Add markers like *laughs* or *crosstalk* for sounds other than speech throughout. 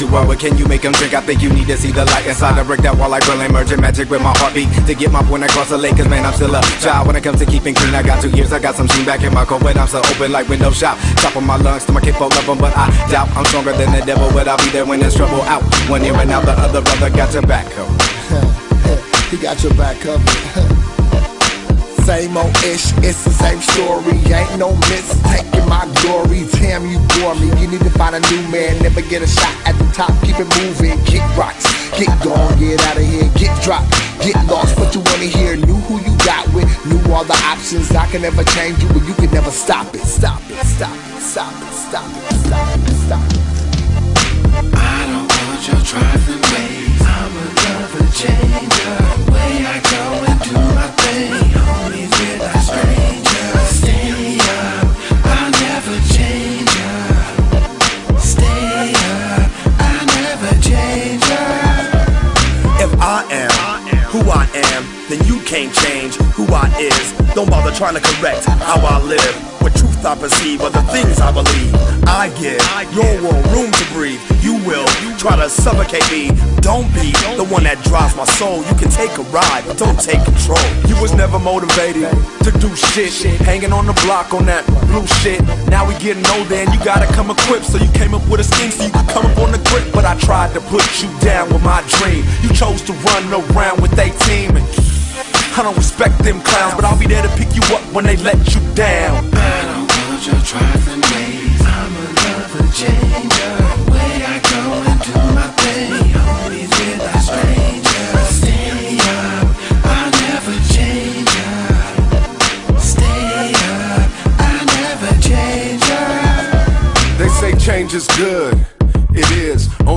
you well, but can you make him drink? I think you need to see the light inside the brick that wall like brilliant merging magic with my heartbeat to get my point across the lake. Cause man, I'm still a child when it comes to keeping clean. I got two years, I got some sheen back in my coat, but I'm so open like window shop. Top of my lungs to my kid full of them, but I doubt I'm stronger than the devil, but I'll be there when there's trouble out. One ear and out, the other brother got your back covered. *laughs* he got your back covered. *laughs* Same old ish, it's the same story. Ain't no miss taking my glory. Damn, you bore me. You need to find a new man. Never get a shot at the top. Keep it moving. Kick rocks. Get gone. Get out of here. Get dropped. Get lost. But you wanna hear. Knew who you got with. Knew all the options. I can never change you, but you can never stop it. Stop it. Stop it. Stop it. Stop it. Stop it. Stop it. I don't never can't change who I is. Don't bother trying to correct how I live. What truth I perceive are the things I believe. I give your world room to breathe. You will try to suffocate me. Don't be the one that drives my soul. You can take a ride, but don't take control. You was never motivated to do shit. Hanging on the block on that blue shit. Now we getting older and you gotta come equipped. So you came up with a scheme so you could come up on the grip. But I tried to put you down with my dream. You chose to run around with a team. And I don't respect them clowns, but I'll be there to pick you up when they let you down. I. I'm a changer. Way I go and do my thing. Feel like strangers. Stay up. I'll never change up. Stay up. I'll never change up. They say change is good.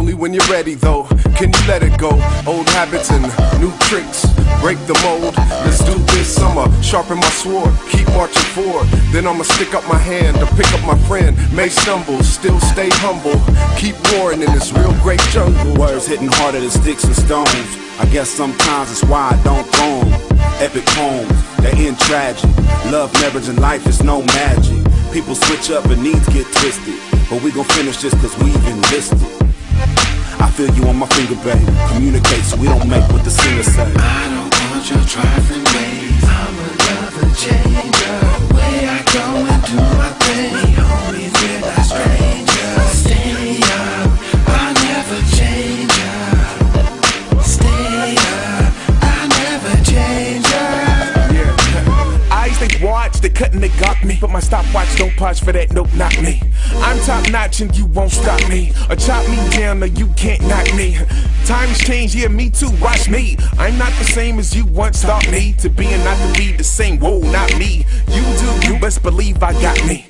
Only when you're ready, though. Can you let it go? Old habits and new tricks, break the mold. Let's do this. I'ma sharpen my sword, keep marching forward. Then I'ma stick up my hand to pick up my friend. May stumble, still stay humble. Keep roaring in this real great jungle. Words hitting harder than sticks and stones. I guess sometimes it's why I don't 'em. Epic poems, they end tragic. Love, marriage, and life is no magic. People switch up and needs get twisted. But we gon' finish this cause we've enlisted. Feel you on my finger, babe. Communicate so we don't make what the singer say. I don't want your trifling ways. I'm a lover changer. My stopwatch don't pause for that, nope, not me. I'm top notch and you won't stop me. Or chop me down or you can't knock me. Times change, yeah, me too, watch me. I'm not the same as you once thought me to be and not to be the same. Whoa, not me. You do, you best believe I got me.